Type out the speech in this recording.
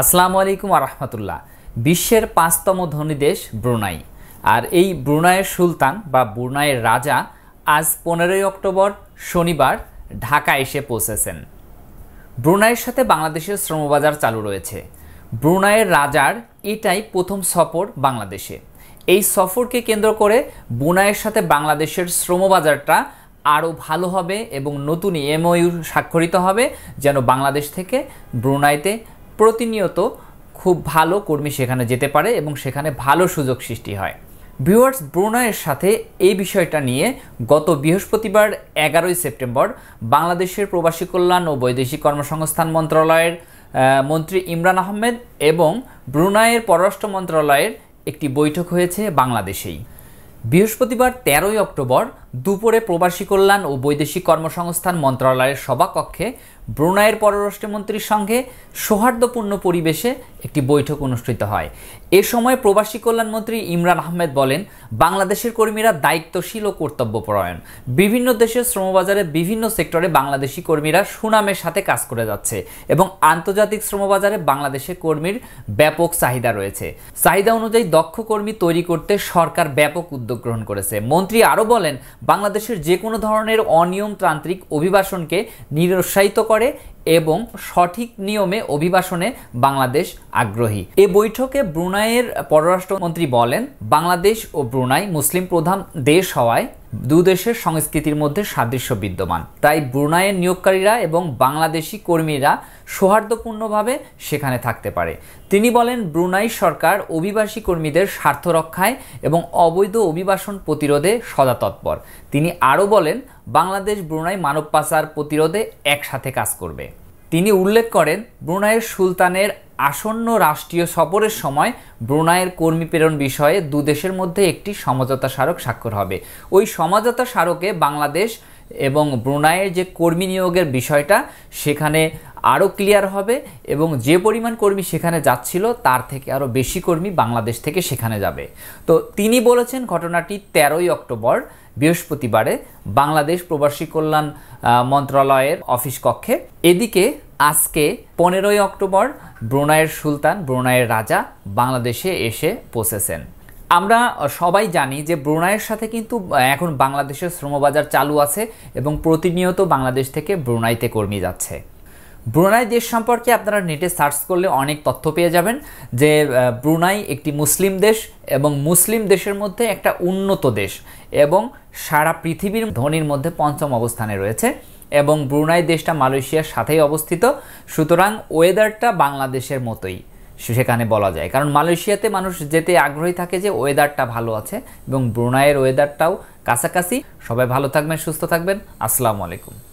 আসসালামু আলাইকুম আরহামতুল্লাহ বিশ্বের পাঁচতম ধনী দেশ ব্রুনাই। আর এই ব্রুনাইয়ের সুলতান বা ব্রুনাইয়ের রাজা আজ পনেরোই অক্টোবর শনিবার ঢাকা এসে পৌঁছেছেন। ব্রুনাইয়ের সাথে বাংলাদেশের শ্রমবাজার চালু রয়েছে। ব্রুনাইয়ের রাজার এটাই প্রথম সফর বাংলাদেশে। এই সফরকে কেন্দ্র করে ব্রুনাইয়ের সাথে বাংলাদেশের শ্রমবাজারটা আরও ভালো হবে এবং নতুন এমওইউ স্বাক্ষরিত হবে, যেন বাংলাদেশ থেকে ব্রুনাইতে প্রতিনিয়ত খুব ভালো কর্মী সেখানে যেতে পারে এবং সেখানে ভালো সুযোগ সৃষ্টি হয়। ভিউয়ার্স, ব্রুনাইয়ের সাথে এই বিষয়টা নিয়ে গত বৃহস্পতিবার এগারোই সেপ্টেম্বর বাংলাদেশের প্রবাসী কল্যাণ ও বৈদেশিক কর্মসংস্থান মন্ত্রণালয়ের মন্ত্রী ইমরান আহমেদ এবং ব্রুনাইয়ের পররাষ্ট্র মন্ত্রণালয়ের একটি বৈঠক হয়েছে বাংলাদেশেই। বৃহস্পতিবার তেরোই অক্টোবর দুপুরে প্রবাসী কল্যাণ ও বৈদেশিক কর্মসংস্থান মন্ত্রণালয়ের সভাকক্ষে ব্রুনাইয়ের পররাষ্ট্রমন্ত্রীর সঙ্গে সৌহার্দ্যপূর্ণ পরিবেশে একটি বৈঠক অনুষ্ঠিত হয়। এ সময় প্রবাসী কল্যাণমন্ত্রী ইমরান আহমেদ বলেন, বাংলাদেশের কর্মীরা দায়িত্বশীল ও কর্তব্যপরায়ণ। বিভিন্ন দেশের শ্রমবাজারে বিভিন্ন সেক্টরে বাংলাদেশি কর্মীরা সুনামের সাথে কাজ করে যাচ্ছে এবং আন্তর্জাতিক শ্রমবাজারে বাংলাদেশের কর্মীর ব্যাপক চাহিদা রয়েছে। চাহিদা অনুযায়ী দক্ষ কর্মী তৈরি করতে সরকার ব্যাপক উদ্যোগ গ্রহণ করেছে। মন্ত্রী আরও বলেন বাংলাদেশের যে কোনো ধরনের অনিয়মতান্ত্রিক অভিবাসনকে নিরুৎসাহিত করে এবং সঠিক নিয়মে অভিবাসনে বাংলাদেশ আগ্রহী। এ বৈঠকে ব্রুনাইয়ের পররাষ্ট্রমন্ত্রী বলেন, বাংলাদেশ ও ব্রুনাই মুসলিম প্রধান দেশ হওয়ায় দু দেশের সংস্কৃতির মধ্যে সাদৃশ্য বিদ্যমান। তাই ব্রুনাইয়ের নিয়োগকারীরা এবং বাংলাদেশি কর্মীরা সৌহার্দ্যপূর্ণভাবে সেখানে থাকতে পারে। তিনি বলেন, ব্রুনাই সরকার অভিবাসী কর্মীদের স্বার্থ রক্ষায় এবং অবৈধ অভিবাসন প্রতিরোধে সদা তৎপর। তিনি আরও বলেন, বাংলাদেশ ব্রুনাই মানব পাচার প্রতিরোধে একসাথে কাজ করবে। তিনি উল্লেখ করেন, ব্রুনাইয়ের সুলতানের আসন্ন রাষ্ট্রীয় সফরের সময় ব্রুনাইয়ের কর্মী প্রেরণ বিষয়ে দুদেশের মধ্যে একটি সমঝোতা স্মারক স্বাক্ষর হবে। ওই সমঝোতা স্মারকে বাংলাদেশ এবং ব্রুনাইয়ের যে কর্মী নিয়োগের বিষয়টা, সেখানে আরও ক্লিয়ার হবে এবং যে পরিমাণ কর্মী সেখানে যাচ্ছিল, তার থেকে আরও বেশি কর্মী বাংলাদেশ থেকে সেখানে যাবে। তো তিনি বলেছেন ঘটনাটি তেরোই অক্টোবর, বৃহস্পতিবারে বাংলাদেশ প্রবাসী কল্যাণ মন্ত্রণালয়ের অফিস কক্ষে। এদিকে আজকে পনেরোই অক্টোবর ব্রুনাইয়ের সুলতান, ব্রুনাইয়ের রাজা বাংলাদেশে এসে পৌঁছেছেন। আমরা সবাই জানি যে ব্রুনাইয়ের সাথে কিন্তু এখন বাংলাদেশের শ্রমবাজার চালু আছে এবং প্রতিনিয়ত বাংলাদেশ থেকে ব্রুনাইতে কর্মী যাচ্ছে। ব্রুনাই দেশ সম্পর্কে আপনারা নেটে সার্চ করলে অনেক তথ্য পেয়ে যাবেন যে ব্রুনাই একটি মুসলিম দেশ এবং মুসলিম দেশের মধ্যে একটা উন্নত দেশ এবং সারা পৃথিবীর ধনির মধ্যে পঞ্চম অবস্থানে রয়েছে এবং ব্রুনাই দেশটা মালয়েশিয়ার সাথেই অবস্থিত। সুতরাং ওয়েদারটা বাংলাদেশের মতোই, সেখানে বলা যায়। কারণ মালয়েশিয়াতে মানুষ যেতে আগ্রহী থাকে যে ওয়েদারটা ভালো আছে এবং ব্রুনাইয়ের ওয়েদারটাও কাছাকাছি। সবাই ভালো থাকবেন, সুস্থ থাকবেন। আসসালামু আলাইকুম।